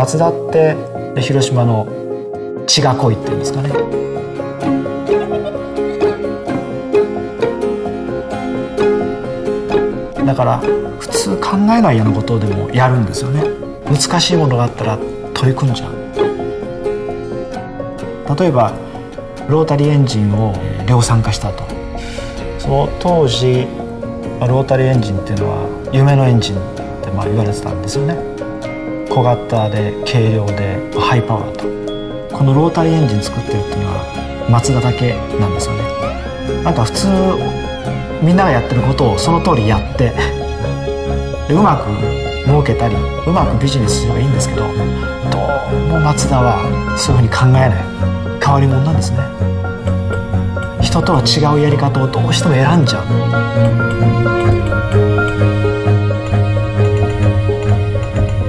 松田って広島の血が濃いっていうんですかね。だから普通考えないようなことでもやるんですよね。難しいものがあったら取り組んじゃう。例えばロータリーエンジンを量産化したと。その当時ロータリーエンジンっていうのは夢のエンジンってまあ言われてたんですよね。小型で軽量でハイパワーと。このロータリーエンジン作ってるっていうのはマツダだけなんですよね。なんか普通みんながやってることをその通りやってうまく儲けたりうまくビジネスすればいいんですけどどうもマツダはそういうふうに考えない。変わり者なんですね。人とは違うやり方をどうしても選んじゃう。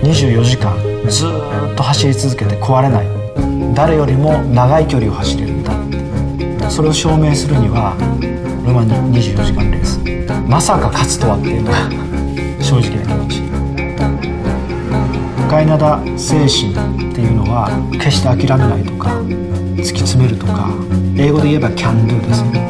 24時間ずっと走り続けて壊れない。誰よりも長い距離を走れるんだ。それを証明するにはルマン24時間レースまさか勝つとはっていうのが正直な気持ち。深稲田精神っていうのは決して諦めないとか突き詰めるとか英語で言えば can do ですね。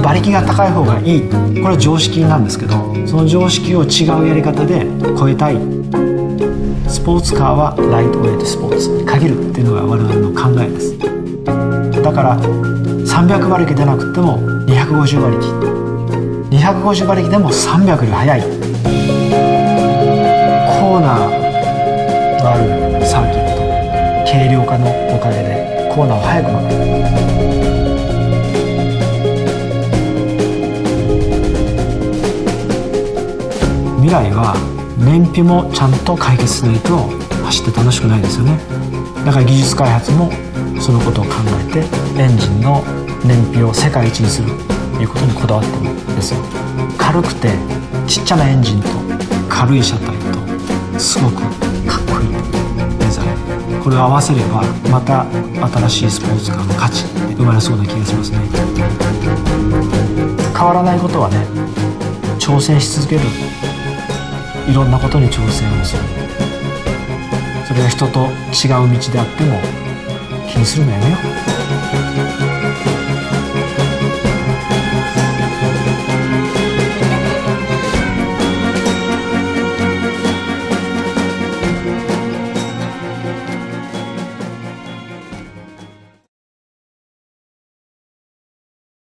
馬力が高い方がいい。これは常識なんですけどその常識を違うやり方で超えたい。スポーツカーはライトウェイトスポーツ。に限るっていうのが我々の考えです。だから300馬力出なくても250馬力。250馬力でも300より速い。コーナーのあるサーキット。軽量化のおかげでコーナーを速く曲がる。未来は燃費もちゃんと解決しないと走って楽しくないですよね。だから技術開発もそのことを考えてエンジンの燃費を世界一にするということにこだわってるんですよ。軽くてちっちゃなエンジンと軽い車体とすごくかっこいいデザイン。これを合わせればまた新しいスポーツカーの価値生まれそうな気がしますね。変わらないことはね挑戦し続ける。いろんなことに挑戦をする。それが人と違う道であっても気にするのやめよう。